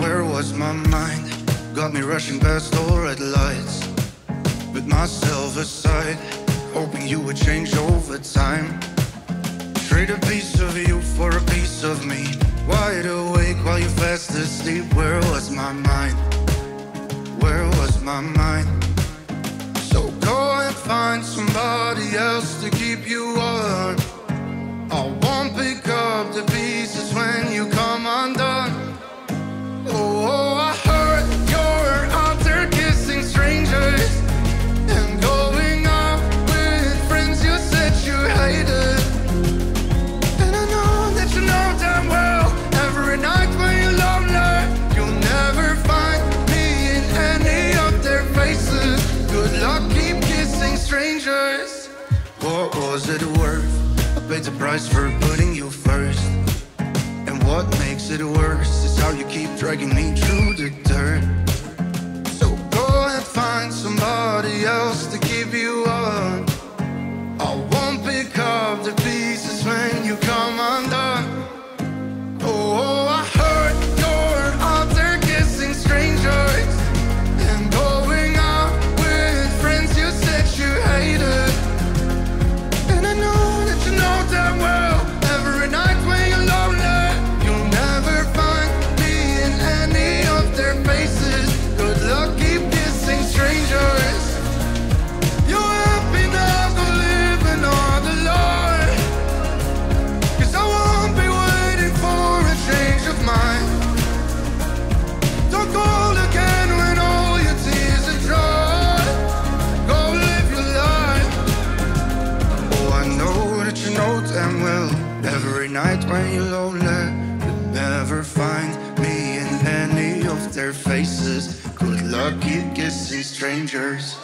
where was my mind? got me rushing past all red lights With myself aside Hoping you would change over time Trade a piece of you for a piece of me Wide awake while you fast asleep Where was my mind? Where was my mind? Else to keep you warm. I won't pick up the pieces when you come undone. Oh, oh, I heard you're out there kissing strangers and going out with friends you said you hated. And I know that you know damn well every night when you're lonely, you'll never find me in any of their faces. Good luck, keep kissing strangers. What was it worth? I paid the price for putting you first. And what makes it worse is how you keep dragging me through the dirt. So go and find somebody else to keep you on. Night when you're lonely, you'll never find me in any of their faces. Good luck, keep kissing strangers.